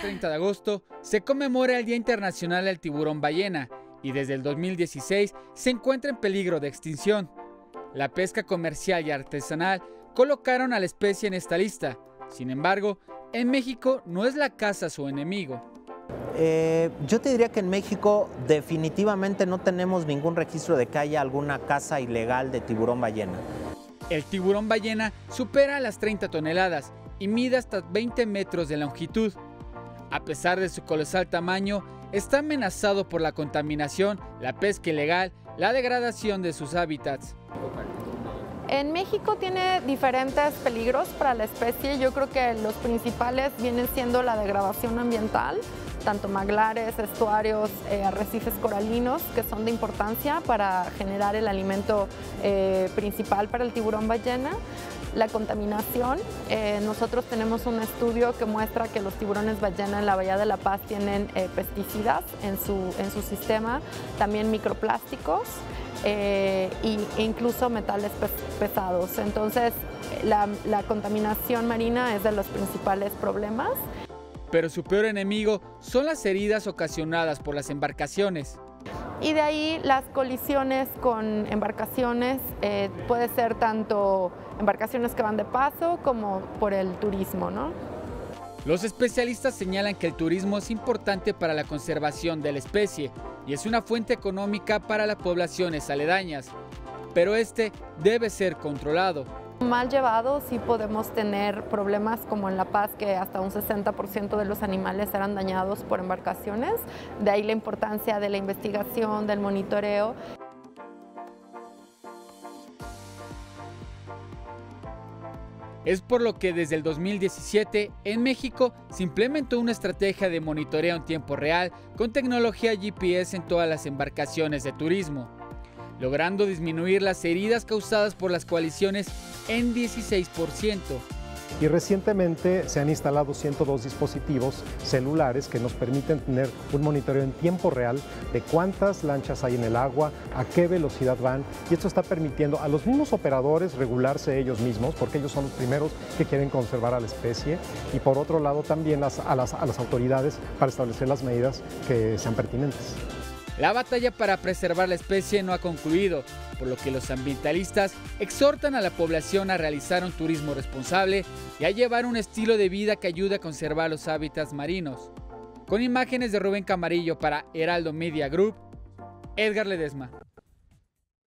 30 de agosto se conmemora el Día Internacional del Tiburón Ballena y desde el 2016 se encuentra en peligro de extinción. La pesca comercial y artesanal colocaron a la especie en esta lista. Sin embargo, en México no es la caza su enemigo. Eh, yo te diría que en México definitivamente no tenemos ningún registro de que haya alguna caza ilegal de tiburón ballena. El tiburón ballena supera las 30 toneladas y mide hasta 20 metros de longitud. A pesar de su colosal tamaño, está amenazado por la contaminación, la pesca ilegal, la degradación de sus hábitats. En México tiene diferentes peligros para la especie. Yo creo que los principales vienen siendo la degradación ambiental, tanto manglares, estuarios, eh, arrecifes coralinos, que son de importancia para generar el alimento eh, principal para el tiburón ballena. La contaminación, eh, nosotros tenemos un estudio que muestra que los tiburones ballena en la Bahía de La Paz tienen pesticidas en su, en su sistema, también microplásticos e incluso metales pesados. Entonces, la contaminación marina es de los principales problemas pero su peor enemigo son las heridas ocasionadas por las embarcaciones. Y de ahí las colisiones con embarcaciones, eh, puede ser tanto embarcaciones que van de paso como por el turismo. ¿no? Los especialistas señalan que el turismo es importante para la conservación de la especie y es una fuente económica para las poblaciones aledañas, pero este debe ser controlado. Mal llevado sí podemos tener problemas como en La Paz que hasta un 60% de los animales eran dañados por embarcaciones, de ahí la importancia de la investigación, del monitoreo. Es por lo que desde el 2017 en México se implementó una estrategia de monitoreo en tiempo real con tecnología GPS en todas las embarcaciones de turismo logrando disminuir las heridas causadas por las coaliciones en 16%. Y recientemente se han instalado 102 dispositivos celulares que nos permiten tener un monitoreo en tiempo real de cuántas lanchas hay en el agua, a qué velocidad van, y esto está permitiendo a los mismos operadores regularse ellos mismos, porque ellos son los primeros que quieren conservar a la especie, y por otro lado también a, las, a las autoridades para establecer las medidas que sean pertinentes. La batalla para preservar la especie no ha concluido, por lo que los ambientalistas exhortan a la población a realizar un turismo responsable y a llevar un estilo de vida que ayude a conservar los hábitats marinos. Con imágenes de Rubén Camarillo para Heraldo Media Group, Edgar Ledesma.